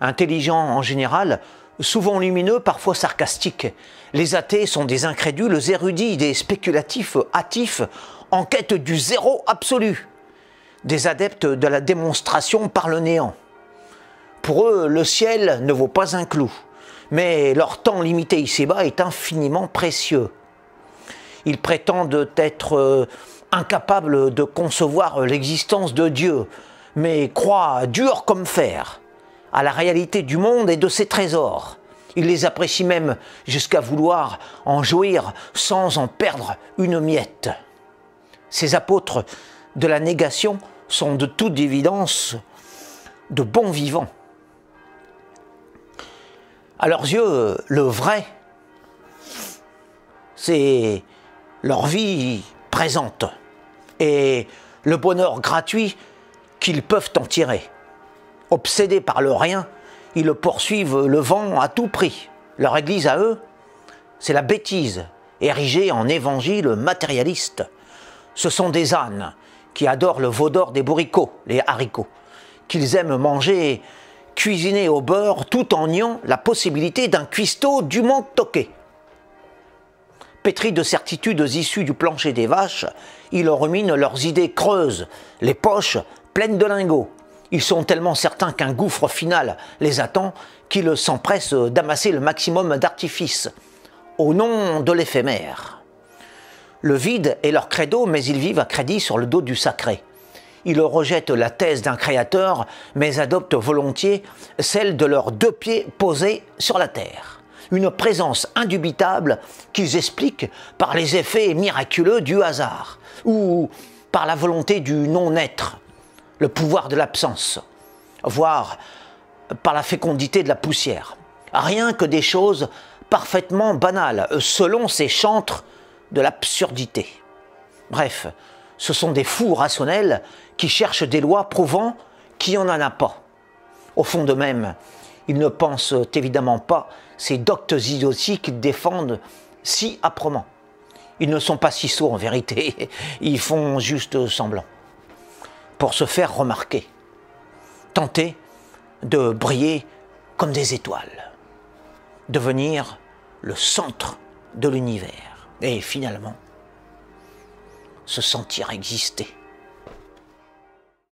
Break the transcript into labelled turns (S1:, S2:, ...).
S1: Intelligents en général, souvent lumineux, parfois sarcastiques, les athées sont des incrédules érudits, des spéculatifs hâtifs en quête du zéro absolu, des adeptes de la démonstration par le néant. Pour eux, le ciel ne vaut pas un clou, mais leur temps limité ici-bas est infiniment précieux. Ils prétendent être euh, incapables de concevoir l'existence de Dieu, mais croient dur comme fer à la réalité du monde et de ses trésors. Ils les apprécient même jusqu'à vouloir en jouir sans en perdre une miette. Ces apôtres de la négation sont de toute évidence de bons vivants. À leurs yeux, le vrai, c'est leur vie présente et le bonheur gratuit qu'ils peuvent en tirer. Obsédés par le rien, ils poursuivent le vent à tout prix. Leur église à eux, c'est la bêtise, érigée en évangile matérialiste. Ce sont des ânes qui adorent le veau d'or des bourricots, les haricots, qu'ils aiment manger cuisiner au beurre tout en niant la possibilité d'un cuistot dûment toqué. Pétris de certitudes issues du plancher des vaches, ils ruminent leurs idées creuses, les poches pleines de lingots. Ils sont tellement certains qu'un gouffre final les attend qu'ils s'empressent d'amasser le maximum d'artifices, au nom de l'éphémère. Le vide est leur credo, mais ils vivent à crédit sur le dos du sacré. Ils rejettent la thèse d'un créateur, mais adoptent volontiers celle de leurs deux pieds posés sur la terre. Une présence indubitable qu'ils expliquent par les effets miraculeux du hasard, ou par la volonté du non-être, le pouvoir de l'absence, voire par la fécondité de la poussière. Rien que des choses parfaitement banales, selon ces chantres de l'absurdité. Bref, ce sont des fous rationnels qui cherchent des lois prouvant qu'il n'y en a pas. Au fond d'eux-mêmes, ils ne pensent évidemment pas ces doctes idioties qu'ils défendent si âprement. Ils ne sont pas si sots en vérité, ils font juste semblant. Pour se faire remarquer, tenter de briller comme des étoiles, devenir le centre de l'univers et finalement se sentir exister.